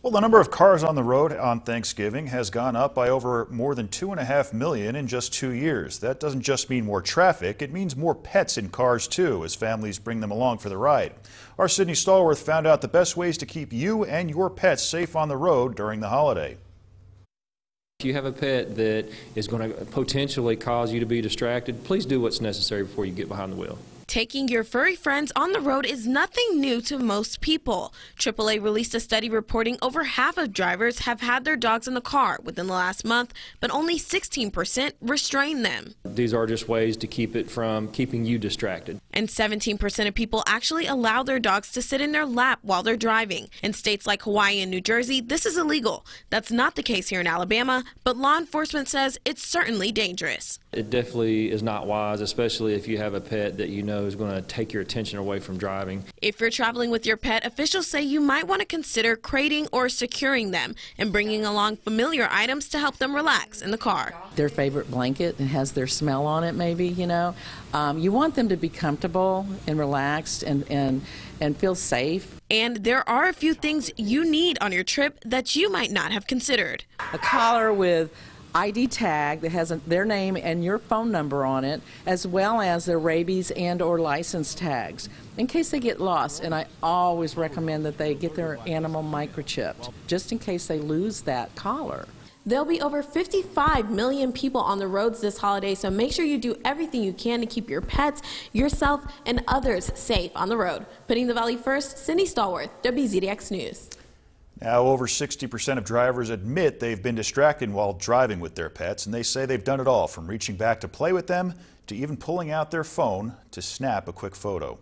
Well, the number of cars on the road on Thanksgiving has gone up by over more than two and a half million in just two years. That doesn't just mean more traffic, it means more pets in cars too, as families bring them along for the ride. Our Sydney Stallworth found out the best ways to keep you and your pets safe on the road during the holiday. If you have a pet that is going to potentially cause you to be distracted, please do what's necessary before you get behind the wheel. Taking your furry friends on the road is nothing new to most people. AAA released a study reporting over half of drivers have had their dogs in the car within the last month, but only 16% restrain them. These are just ways to keep it from keeping you distracted. And 17% of people actually allow their dogs to sit in their lap while they're driving. In states like Hawaii and New Jersey, this is illegal. That's not the case here in Alabama, but law enforcement says it's certainly dangerous. It definitely is not wise, especially if you have a pet that you know is going to take your attention away from driving. If you're traveling with your pet, officials say you might want to consider crating or securing them and bringing along familiar items to help them relax in the car. Their favorite blanket and has their smell on it, maybe, you know. Um, you want them to be comfortable and relaxed and, and, and feel safe. And there are a few things you need on your trip that you might not have considered. A collar with ID tag that has a, their name and your phone number on it, as well as their rabies and or license tags, in case they get lost. And I always recommend that they get their animal microchipped, just in case they lose that collar. There'll be over 55 million people on the roads this holiday, so make sure you do everything you can to keep your pets, yourself, and others safe on the road. Putting the Valley first, Cindy Stallworth, WZDX News. Now, over 60% of drivers admit they've been distracted while driving with their pets, and they say they've done it all from reaching back to play with them to even pulling out their phone to snap a quick photo.